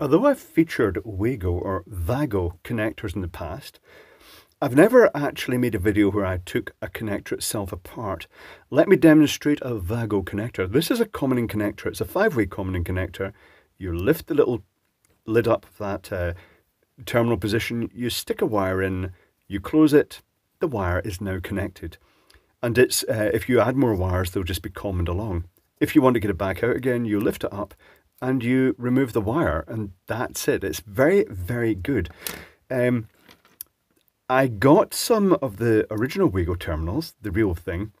Although I've featured Wago or Vago connectors in the past, I've never actually made a video where I took a connector itself apart. Let me demonstrate a Vago connector. This is a commoning connector. It's a five-way commoning connector. You lift the little lid up that uh, terminal position, you stick a wire in, you close it, the wire is now connected. And it's uh, if you add more wires, they'll just be commoned along. If you want to get it back out again, you lift it up and you remove the wire, and that's it. It's very, very good. Um, I got some of the original Wago terminals, the real thing,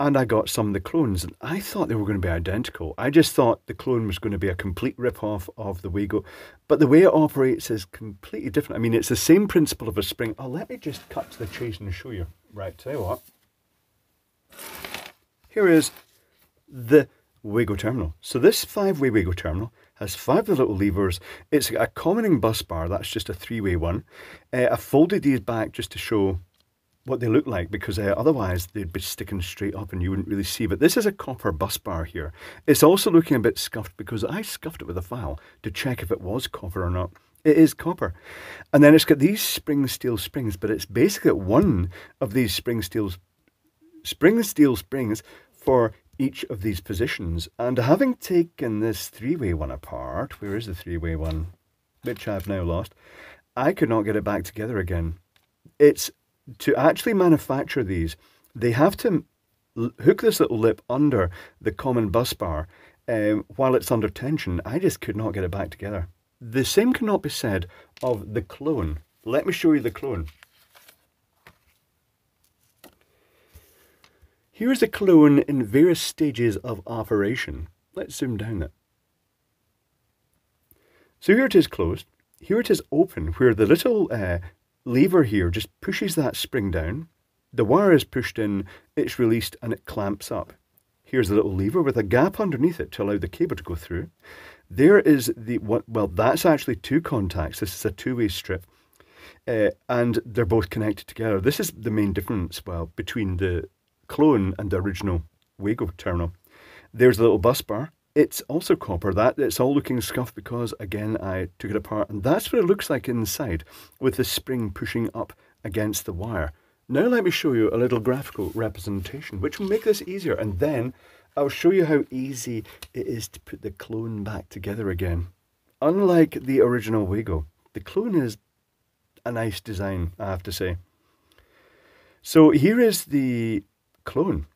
and I got some of the clones, and I thought they were going to be identical. I just thought the clone was going to be a complete rip-off of the Wago, but the way it operates is completely different. I mean, it's the same principle of a spring. Oh, let me just cut to the chase and show you. Right, tell you what. Here is the Wago terminal. So this five-way Wago terminal has five little levers. It's a commoning bus bar, that's just a three-way one. Uh, I folded these back just to show what they look like because uh, otherwise they'd be sticking straight up and you wouldn't really see. But this is a copper bus bar here. It's also looking a bit scuffed because I scuffed it with a file to check if it was copper or not. It is copper. And then it's got these spring steel springs, but it's basically one of these spring steel, spring steel springs for each of these positions. And having taken this three-way one apart, where is the three-way one, which I've now lost, I could not get it back together again. It's to actually manufacture these, they have to hook this little lip under the common bus bar um, while it's under tension. I just could not get it back together. The same cannot be said of the clone. Let me show you the clone. Here's a clone in various stages of operation. Let's zoom down that. So here it is closed. Here it is open, where the little uh, lever here just pushes that spring down. The wire is pushed in, it's released, and it clamps up. Here's the little lever with a gap underneath it to allow the cable to go through. There is the, well, that's actually two contacts. This is a two-way strip. Uh, and they're both connected together. This is the main difference, well, between the clone and the original Wago terminal. There's a little bus bar. It's also copper. That It's all looking scuffed because, again, I took it apart. And that's what it looks like inside with the spring pushing up against the wire. Now let me show you a little graphical representation, which will make this easier. And then I'll show you how easy it is to put the clone back together again. Unlike the original Wago, the clone is a nice design, I have to say. So here is the clone.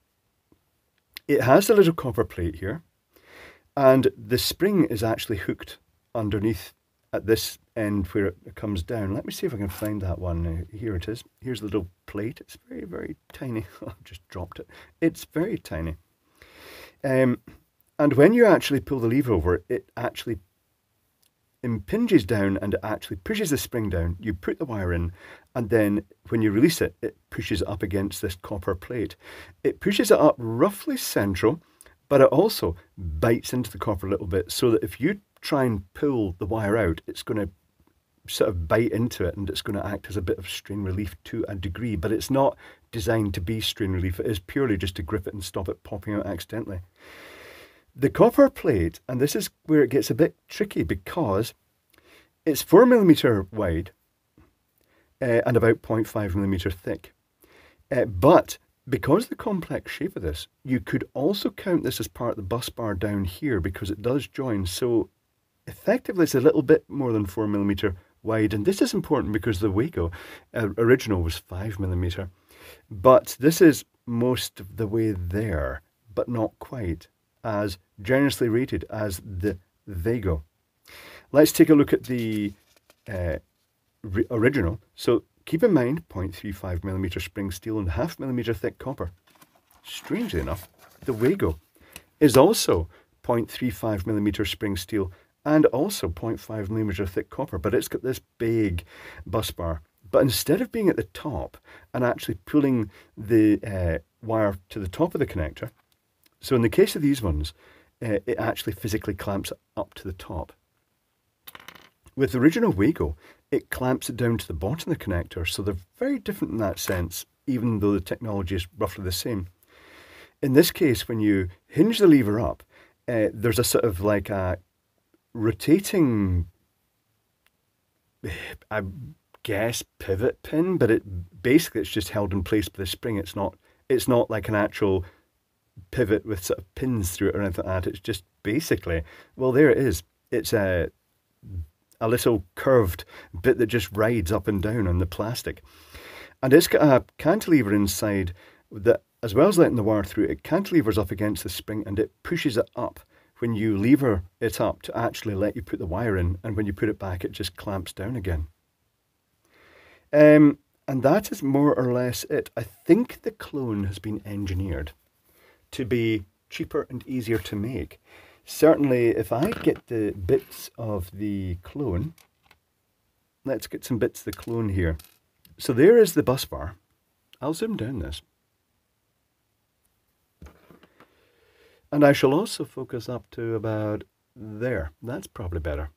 It has a little copper plate here, and the spring is actually hooked underneath at this end where it comes down. Let me see if I can find that one. Here it is. Here's the little plate. It's very, very tiny. I've just dropped it. It's very tiny. Um, and when you actually pull the lever over, it actually impinges down and it actually pushes the spring down. You put the wire in, and then when you release it, it pushes up against this copper plate. It pushes it up roughly central, but it also bites into the copper a little bit so that if you try and pull the wire out, it's going to sort of bite into it and it's going to act as a bit of strain relief to a degree, but it's not designed to be strain relief. It is purely just to grip it and stop it popping out accidentally. The copper plate, and this is where it gets a bit tricky because it's 4 millimeter wide uh, and about 0.5 millimeter thick. Uh, but because the complex shape of this, you could also count this as part of the bus bar down here because it does join. So effectively, it's a little bit more than 4 millimeter wide. And this is important because the Wago uh, original was 5 millimeter. But this is most of the way there, but not quite as generously rated as the Vago. Let's take a look at the uh, original. So keep in mind 0.35 millimeter spring steel and half millimeter thick copper. Strangely enough, the Wago is also 0.35 millimeter spring steel and also 0.5 millimeter thick copper, but it's got this big bus bar. But instead of being at the top and actually pulling the uh, wire to the top of the connector, so in the case of these ones, uh, it actually physically clamps up to the top. With the original Wago, it clamps it down to the bottom of the connector, so they're very different in that sense, even though the technology is roughly the same. In this case, when you hinge the lever up, uh, there's a sort of like a rotating I guess pivot pin, but it basically it's just held in place by the spring. It's not it's not like an actual pivot with sort of pins through it or anything like that. It's just basically well there it is. It's a a little curved bit that just rides up and down on the plastic. And it's got a cantilever inside that, as well as letting the wire through, it cantilevers up against the spring and it pushes it up when you lever it up to actually let you put the wire in. And when you put it back, it just clamps down again. Um, and that is more or less it. I think the clone has been engineered to be cheaper and easier to make. Certainly, if I get the bits of the clone, let's get some bits of the clone here. So there is the bus bar. I'll zoom down this. And I shall also focus up to about there. That's probably better.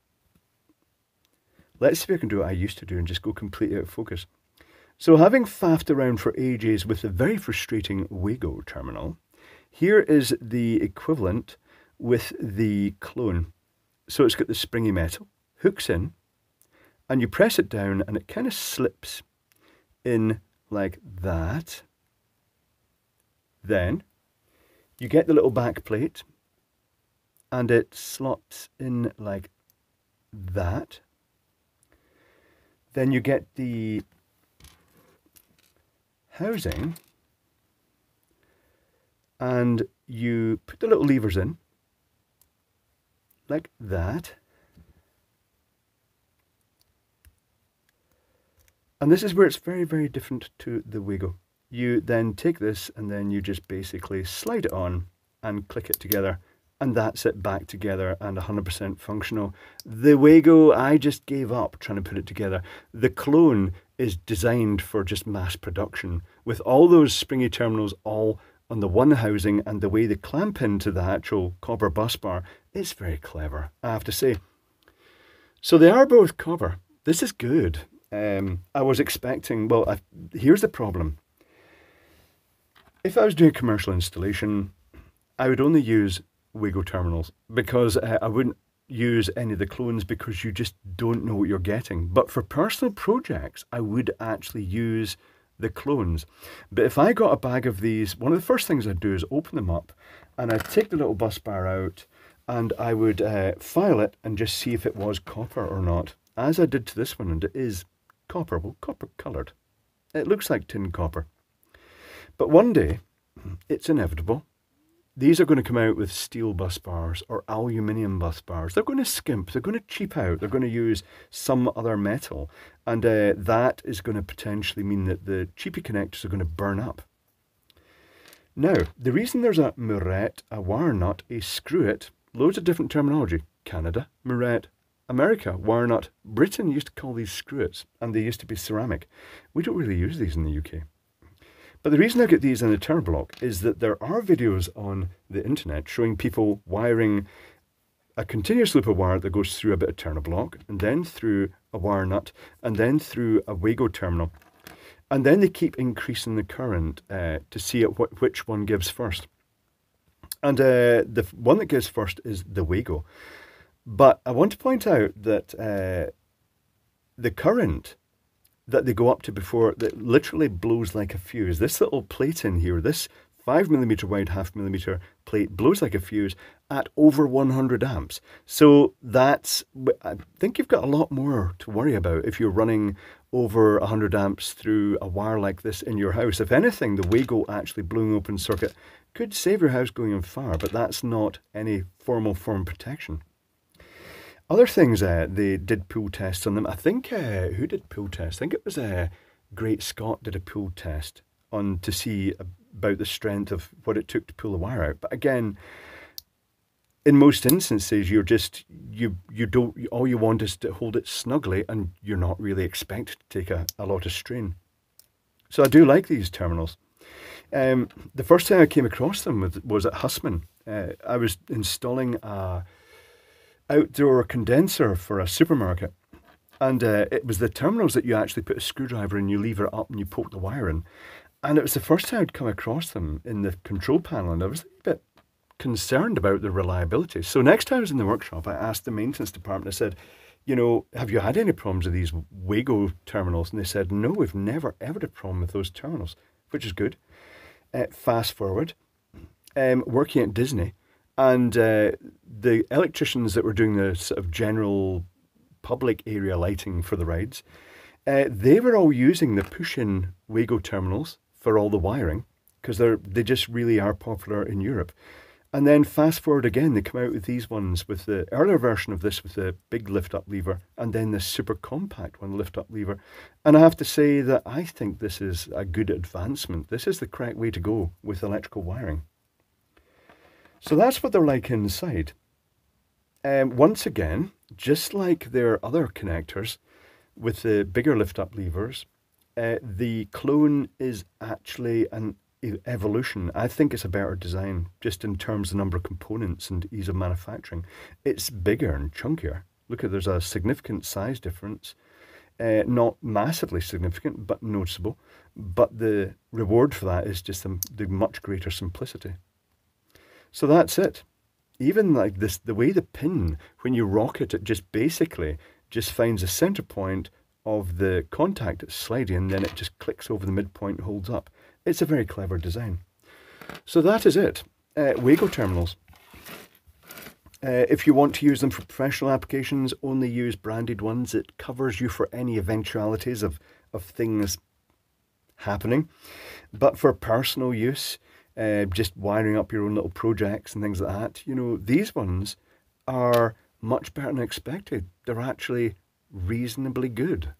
Let's see if I can do what I used to do and just go completely out of focus. So having faffed around for ages with the very frustrating Wago terminal, here is the equivalent with the clone. So it's got the springy metal, hooks in, and you press it down and it kind of slips in like that. Then you get the little back plate and it slots in like that. Then you get the housing and you put the little levers in like that. And this is where it's very, very different to the Wago. You then take this and then you just basically slide it on and click it together and that's it back together and 100% functional. The Wago, I just gave up trying to put it together. The clone is designed for just mass production with all those springy terminals all on the one housing and the way they clamp into the actual copper bus bar. It's very clever, I have to say. So they are both copper. This is good. Um, I was expecting, well, I, here's the problem. If I was doing commercial installation, I would only use Wago terminals because uh, I wouldn't use any of the clones because you just don't know what you're getting. But for personal projects, I would actually use the clones. But if I got a bag of these, one of the first things I'd do is open them up and I'd take the little bus bar out and I would uh, file it and just see if it was copper or not. As I did to this one, and it is copper, well, copper coloured. It looks like tin copper. But one day, it's inevitable, these are going to come out with steel bus bars or aluminium bus bars. They're going to skimp, they're going to cheap out, they're going to use some other metal. And uh, that is going to potentially mean that the cheapy connectors are going to burn up. Now, the reason there's a Marrette, a wire nut, a screw-it, loads of different terminology. Canada, Marrette, America, wire nut. Britain used to call these screw-its, and they used to be ceramic. We don't really use these in the UK. But the reason I get these in the a TerraBlock is that there are videos on the internet showing people wiring a continuous loop of wire that goes through a bit of TerraBlock and then through a wire nut and then through a Wago terminal. And then they keep increasing the current uh, to see at what, which one gives first. And uh, the one that gives first is the Wago. But I want to point out that uh, the current that they go up to before that literally blows like a fuse. This little plate in here, this five millimeter wide half millimeter plate blows like a fuse at over 100 amps. So that's, I think you've got a lot more to worry about if you're running over 100 amps through a wire like this in your house. If anything, the Wago actually blowing open circuit could save your house going on fire, but that's not any formal form protection. Other things, uh, they did pull tests on them. I think, uh, who did pull tests? I think it was uh, Great Scott did a pull test on to see about the strength of what it took to pull the wire out. But again, in most instances, you're just, you, you don't, all you want is to hold it snugly and you're not really expected to take a, a lot of strain. So I do like these terminals. Um, the first time I came across them was, was at Hussmann. Uh, I was installing a outdoor condenser for a supermarket. And uh, it was the terminals that you actually put a screwdriver and you lever it up and you poke the wire in. And it was the first time I'd come across them in the control panel and I was a bit concerned about the reliability. So next time I was in the workshop, I asked the maintenance department, I said, you know, have you had any problems with these Wago terminals? And they said, no, we've never ever had a problem with those terminals, which is good. Uh, fast forward, um, working at Disney, and uh, the electricians that were doing the sort of general public area lighting for the rides, uh, they were all using the push-in Wago terminals for all the wiring because they're they just really are popular in Europe. And then fast forward again, they come out with these ones with the earlier version of this with the big lift up lever and then the super compact one lift up lever. And I have to say that I think this is a good advancement. This is the correct way to go with electrical wiring. So that's what they're like inside. Um, once again, just like their other connectors with the bigger lift up levers, uh, the clone is actually an evolution. I think it's a better design just in terms of the number of components and ease of manufacturing. It's bigger and chunkier. Look at there's a significant size difference. Uh, not massively significant, but noticeable. But the reward for that is just the, the much greater simplicity. So that's it. Even like this, the way the pin, when you rock it, it just basically just finds a center point of the contact it's sliding and then it just clicks over the midpoint and holds up. It's a very clever design. So that is it. Uh, Wago terminals. Uh, if you want to use them for professional applications, only use branded ones. It covers you for any eventualities of, of things happening. But for personal use, uh, just wiring up your own little projects and things like that, you know, these ones are much better than expected. They're actually reasonably good.